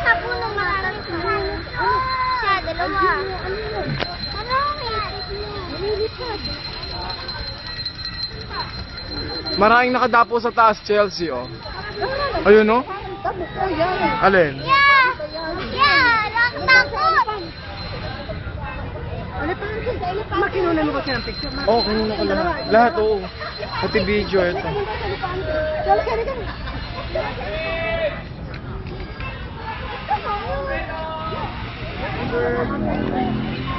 sa puno maraming Siya, dalawa. Marami. Maraming nakadapo sa taas, Chelsea, oh. Ayun, no? Alin? Yeah! Yeah! Nakatakot! Makinunan mo ba siya ng picture? Oo, oh, kanina ko lahat. Lahat, oo. Pati video, ito. Thank you.